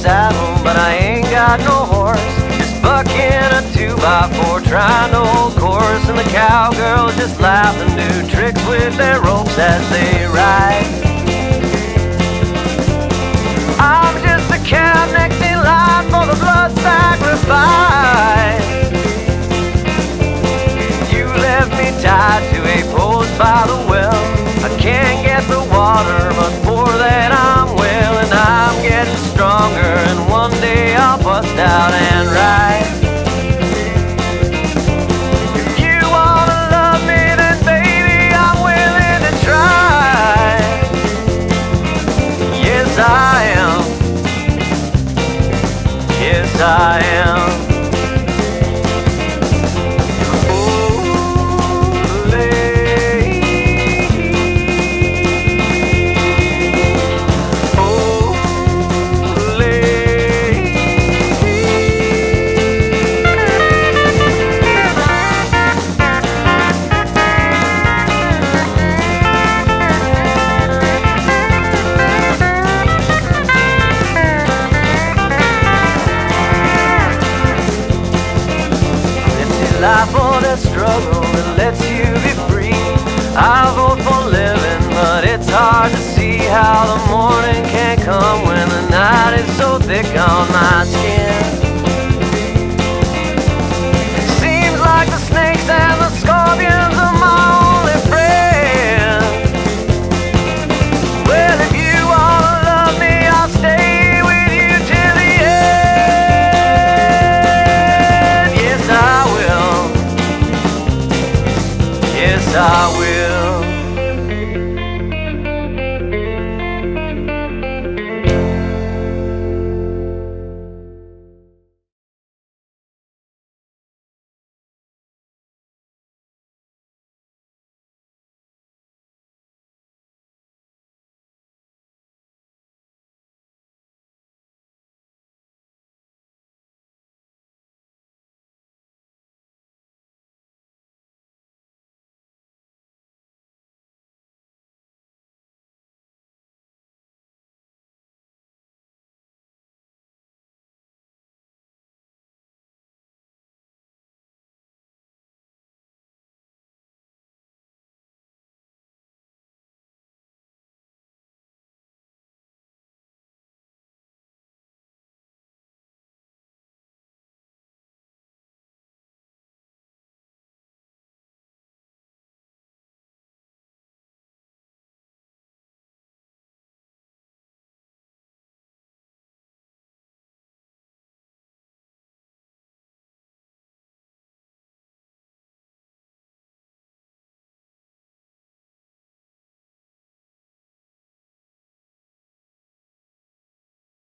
saddle, but I ain't got no horse. Just bucking a two by four, trying to hold course, and the cowgirls just laugh and do tricks with their ropes as they ride. I'm just a cow next in line for the blood sacrifice. You left me tied to a post by the one day I'll bust out and ride. If you wanna love me, then baby, I'm willing to try. Yes, I am. Yes, I am. Life or the struggle that lets you be free. I vote for living, but it's hard to see how the morning can come when the night is so thick on my I will.